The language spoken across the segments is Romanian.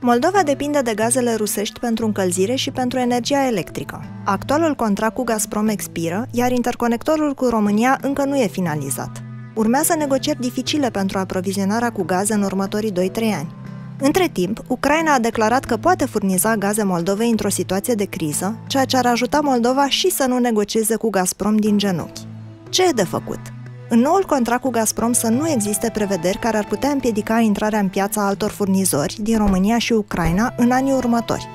Moldova depinde de gazele rusești pentru încălzire și pentru energia electrică. Actualul contract cu Gazprom expiră, iar interconectorul cu România încă nu e finalizat. Urmează negocieri dificile pentru aprovizionarea cu gaze în următorii 2-3 ani. Între timp, Ucraina a declarat că poate furniza gaze Moldovei într-o situație de criză, ceea ce ar ajuta Moldova și să nu negocieze cu Gazprom din genunchi. Ce e de făcut? În noul contract cu Gazprom să nu existe prevederi care ar putea împiedica intrarea în piața altor furnizori din România și Ucraina în anii următori.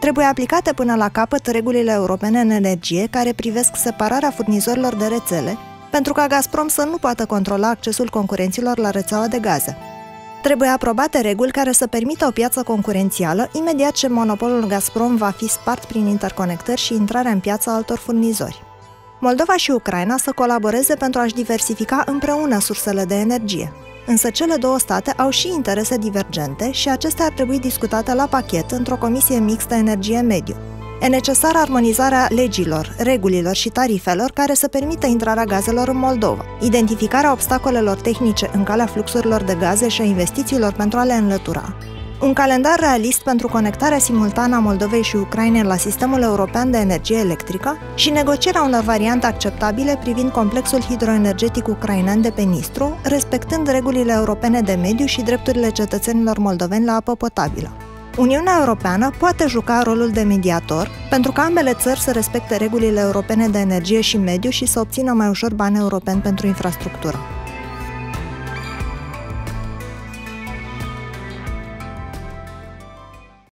Trebuie aplicate până la capăt regulile europene în energie care privesc separarea furnizorilor de rețele, pentru ca Gazprom să nu poată controla accesul concurenților la rețeaua de gaze. Trebuie aprobate reguli care să permită o piață concurențială imediat ce monopolul Gazprom va fi spart prin interconectări și intrarea în piața altor furnizori. Moldova și Ucraina să colaboreze pentru a-și diversifica împreună sursele de energie. Însă cele două state au și interese divergente și acestea ar trebui discutate la pachet într-o comisie mixtă energie-mediu. E necesară armonizarea legilor, regulilor și tarifelor care să permită intrarea gazelor în Moldova, identificarea obstacolelor tehnice în calea fluxurilor de gaze și a investițiilor pentru a le înlătura, un calendar realist pentru conectarea simultană a Moldovei și Ucrainei la sistemul european de energie electrică și negocierea unor variante acceptabile privind complexul hidroenergetic ucrainean de pe Nistru, respectând regulile europene de mediu și drepturile cetățenilor moldoveni la apă potabilă. Uniunea Europeană poate juca rolul de mediator pentru ca ambele țări să respecte regulile europene de energie și mediu și să obțină mai ușor bani europeni pentru infrastructură.